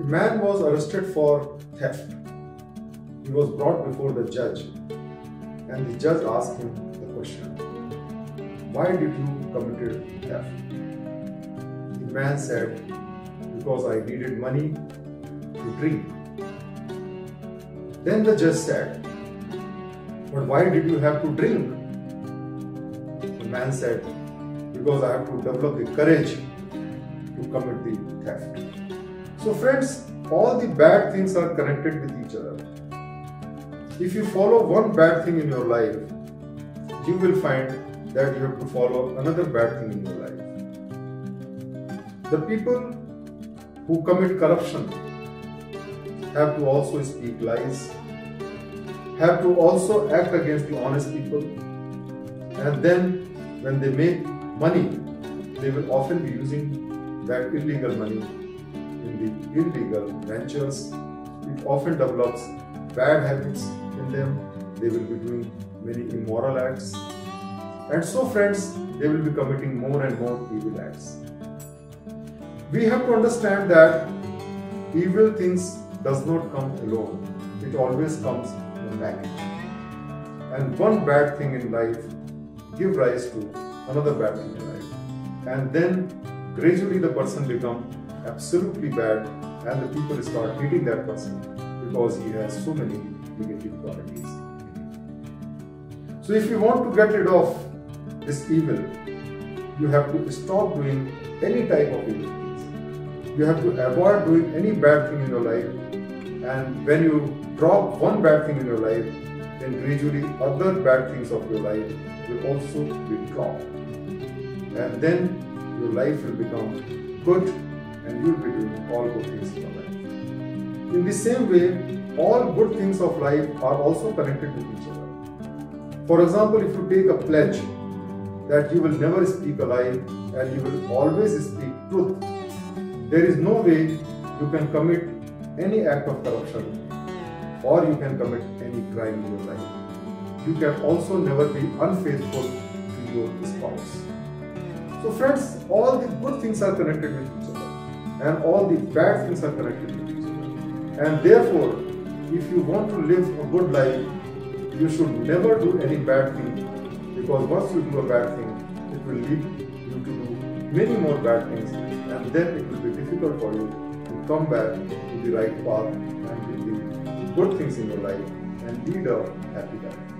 A man was arrested for theft. He was brought before the judge, and the judge asked him the question Why did you commit theft? The man said, Because I needed money to drink. Then the judge said, But why did you have to drink? The man said, Because I have to develop the courage to commit the theft. So, friends, all the bad things are connected with each other. If you follow one bad thing in your life, you will find that you have to follow another bad thing in your life. The people who commit corruption have to also speak lies, have to also act against the honest people, and then when they make money, they will often be using that illegal money in the illegal ventures. It often develops bad habits in them. They will be doing many immoral acts. And so, friends, they will be committing more and more evil acts. We have to understand that evil things does not come alone. It always comes in a package. And one bad thing in life give rise to another bad thing in life. And then gradually the person become absolutely bad and the people start hating that person because he has so many negative qualities. So if you want to get rid of this evil, you have to stop doing any type of evil things. You have to avoid doing any bad thing in your life and when you drop one bad thing in your life, then gradually other bad things of your life will also be dropped. And then your life will become good and you'll be doing all good things in your life. In the same way, all good things of life are also connected with each other. For example, if you take a pledge that you will never speak a lie and you will always speak truth, there is no way you can commit any act of corruption or you can commit any crime in your life. You can also never be unfaithful to your spouse. So, friends, all the good things are connected with each other, and all the bad things are connected with each other. And therefore, if you want to live a good life, you should never do any bad thing because once you do a bad thing, it will lead you to do many more bad things, and then it will be difficult for you to come back to the right path and do the good things in your life and lead a happy life.